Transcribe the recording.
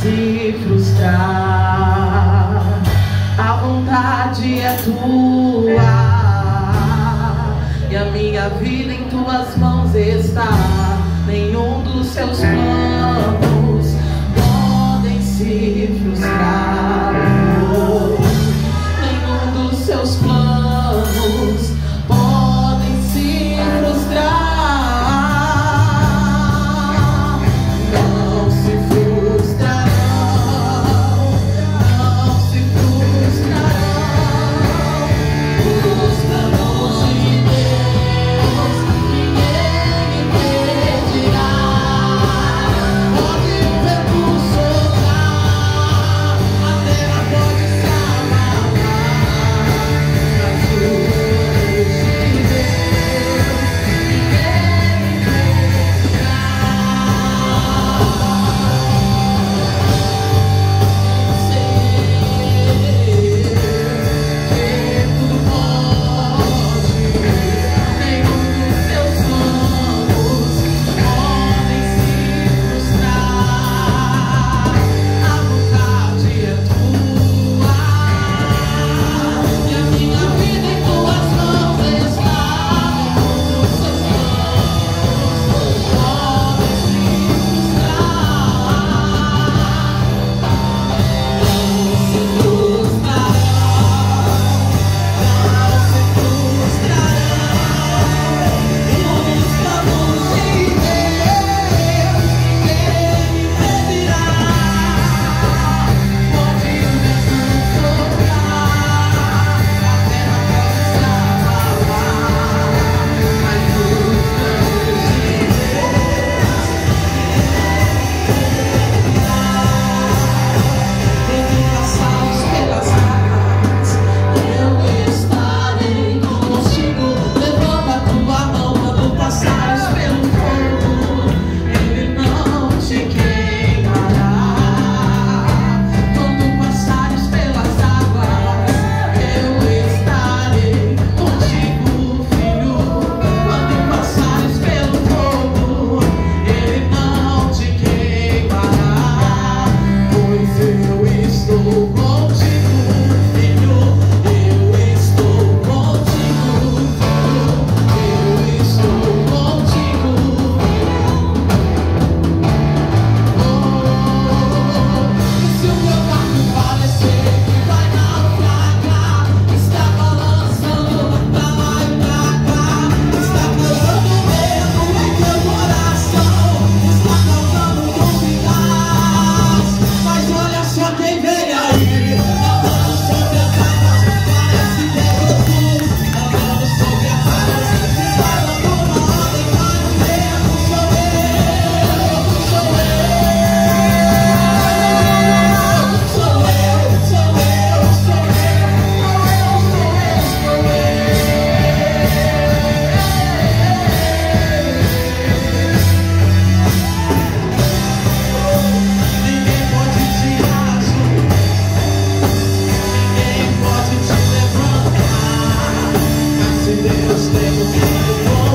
se frustrar. A vontade é tua e a minha vida em tuas mãos está. Nenhum little thing.